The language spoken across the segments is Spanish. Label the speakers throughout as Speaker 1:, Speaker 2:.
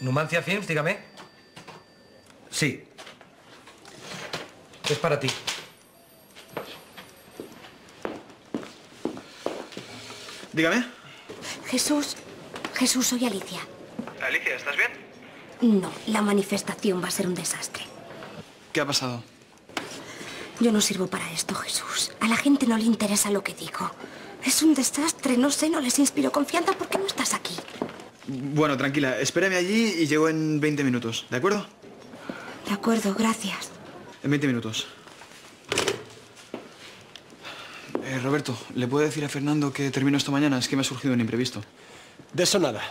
Speaker 1: Numancia Films, dígame. Sí. Es para ti.
Speaker 2: Dígame.
Speaker 3: Jesús, Jesús, soy Alicia.
Speaker 2: Alicia, ¿estás bien?
Speaker 3: No, la manifestación va a ser un desastre.
Speaker 2: ¿Qué ha pasado?
Speaker 3: Yo no sirvo para esto, Jesús. A la gente no le interesa lo que digo. Es un desastre, no sé, no les inspiro confianza porque no estás aquí.
Speaker 2: Bueno, tranquila, espérame allí y llego en 20 minutos, ¿de acuerdo?
Speaker 3: De acuerdo, gracias.
Speaker 2: En 20 minutos. Eh, Roberto, ¿le puedo decir a Fernando que termino esto mañana? Es que me ha surgido un imprevisto.
Speaker 4: De eso nada.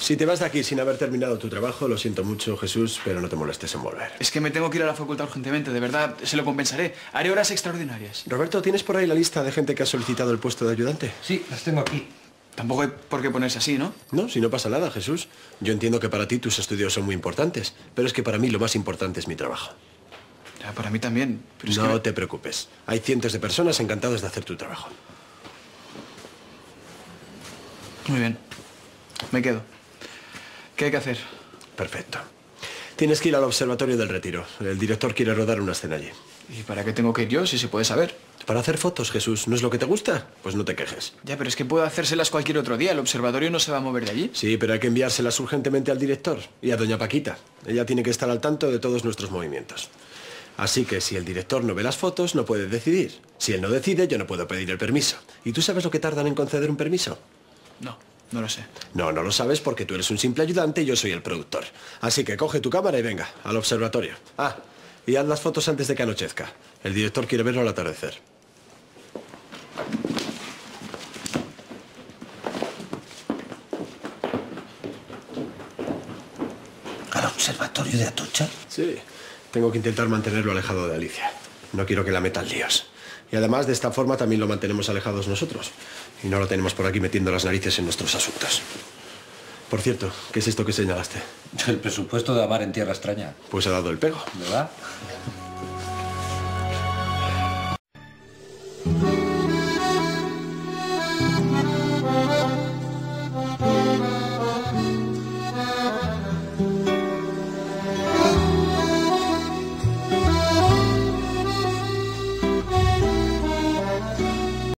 Speaker 4: Si te vas de aquí sin haber terminado tu trabajo, lo siento mucho, Jesús, pero no te molestes en volver.
Speaker 2: Es que me tengo que ir a la facultad urgentemente, de verdad, se lo compensaré. Haré horas extraordinarias.
Speaker 4: Roberto, ¿tienes por ahí la lista de gente que ha solicitado el puesto de ayudante?
Speaker 1: Sí, las tengo aquí.
Speaker 2: Tampoco hay por qué ponerse así, ¿no?
Speaker 4: No, si no pasa nada, Jesús. Yo entiendo que para ti tus estudios son muy importantes, pero es que para mí lo más importante es mi trabajo.
Speaker 2: Ya, para mí también. Pero es
Speaker 4: no
Speaker 2: que...
Speaker 4: te preocupes. Hay cientos de personas encantadas de hacer tu trabajo.
Speaker 2: Muy bien. Me quedo. ¿Qué hay que hacer?
Speaker 4: Perfecto. Tienes que ir al Observatorio del Retiro. El director quiere rodar una escena allí.
Speaker 2: ¿Y para qué tengo que ir yo, si se puede saber?
Speaker 4: Para hacer fotos, Jesús. ¿No es lo que te gusta? Pues no te quejes.
Speaker 2: Ya, pero es que puedo hacérselas cualquier otro día. El observatorio no se va a mover de allí.
Speaker 4: Sí, pero hay que enviárselas urgentemente al director y a doña Paquita. Ella tiene que estar al tanto de todos nuestros movimientos. Así que si el director no ve las fotos, no puede decidir. Si él no decide, yo no puedo pedir el permiso. ¿Y tú sabes lo que tardan en conceder un permiso?
Speaker 2: No, no lo sé.
Speaker 4: No, no lo sabes porque tú eres un simple ayudante y yo soy el productor. Así que coge tu cámara y venga, al observatorio. Ah, y haz las fotos antes de que anochezca. El director quiere verlo al atardecer.
Speaker 1: ¿Al observatorio de Atocha?
Speaker 4: Sí, tengo que intentar mantenerlo alejado de Alicia. No quiero que la metan líos. Y además, de esta forma también lo mantenemos alejados nosotros. Y no lo tenemos por aquí metiendo las narices en nuestros asuntos. Por cierto, ¿qué es esto que señalaste?
Speaker 1: El presupuesto de Amar en Tierra Extraña.
Speaker 4: Pues ha dado el pego.
Speaker 1: ¿Verdad?